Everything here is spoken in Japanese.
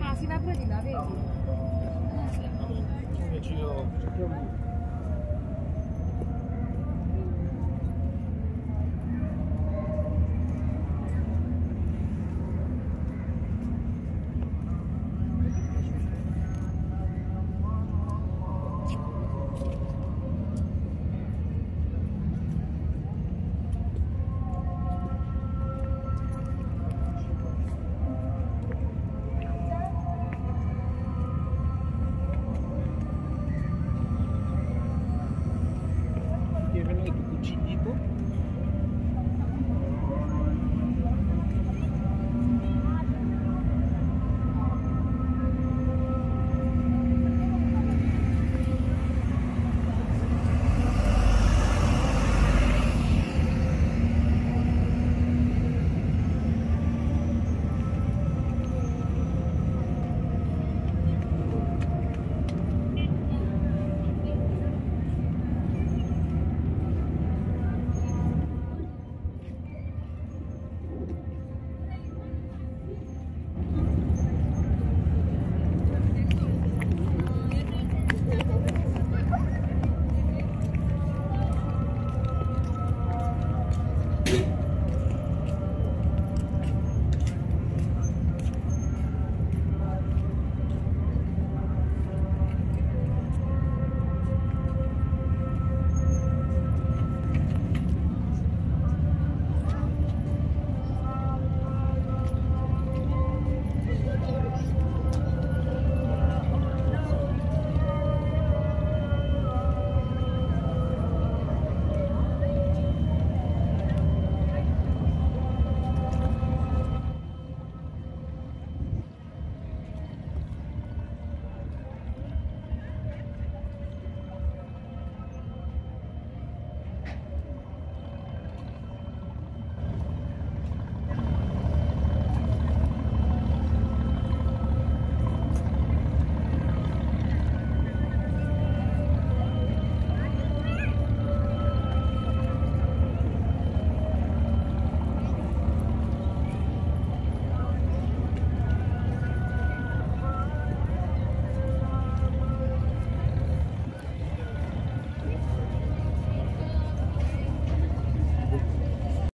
Ah, si va a prendere la vedi?